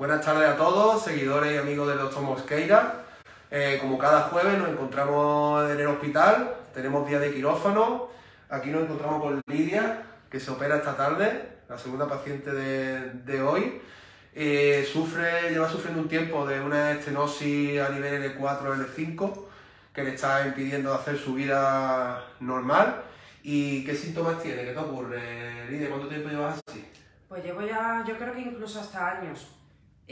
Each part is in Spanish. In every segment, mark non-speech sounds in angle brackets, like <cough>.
Buenas tardes a todos, seguidores y amigos del Doctor Mosqueira. Eh, como cada jueves nos encontramos en el hospital, tenemos día de quirófano. Aquí nos encontramos con Lidia, que se opera esta tarde, la segunda paciente de, hoy. Eh, sufre, lleva sufriendo un tiempo de una estenosis a nivel L4, L5, que le está impidiendo hacer su vida normal. ¿Y qué síntomas tiene? ¿Qué te ocurre, Lidia? ¿Cuánto tiempo llevas así? Pues llevo ya, yo creo que incluso hasta años.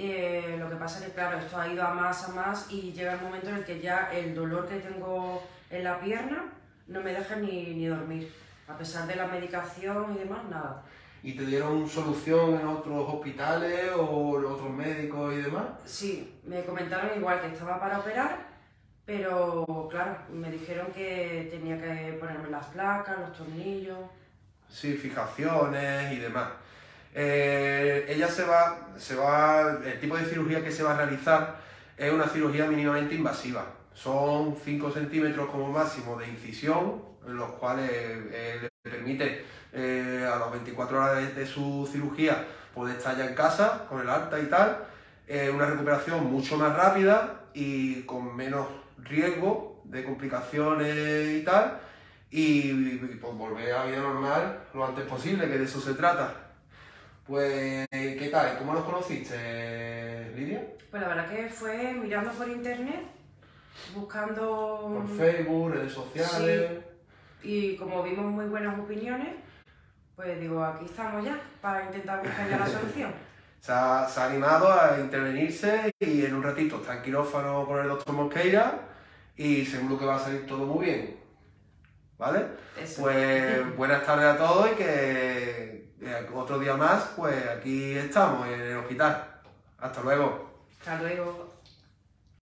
Eh, lo que pasa es que, claro, esto ha ido a más, a más y llega el momento en el que ya el dolor que tengo en la pierna no me deja ni, ni dormir. A pesar de la medicación y demás, nada. ¿Y te dieron solución en otros hospitales o otros médicos y demás? Sí, me comentaron igual que estaba para operar, pero claro, me dijeron que tenía que ponerme las placas, los tornillos. Sí, fijaciones y demás. Eh, ella se va, se va, el tipo de cirugía que se va a realizar es una cirugía mínimamente invasiva. Son 5 centímetros como máximo de incisión, los cuales eh, le permite eh, a las 24 horas de, su cirugía poder estar ya en casa con el alta y tal. una recuperación mucho más rápida y con menos riesgo de complicaciones y tal. Y, pues volver a vida normal lo antes posible, que de eso se trata. Pues, ¿qué tal? ¿Cómo los conociste, Lidia? Pues la verdad que fue mirando por internet, buscando... Por Facebook, redes sociales... Sí. Y como vimos muy buenas opiniones, pues digo, aquí estamos ya, para intentar buscar ya la <laughs> solución. Se ha, animado a intervenirse y en un ratito está en quirófano con el doctor Mosqueira y seguro que va a salir todo muy bien. ¿Vale? Pues <laughs> buenas tardes a todos y que otro día más, pues aquí estamos en el hospital. Hasta luego. Hasta luego.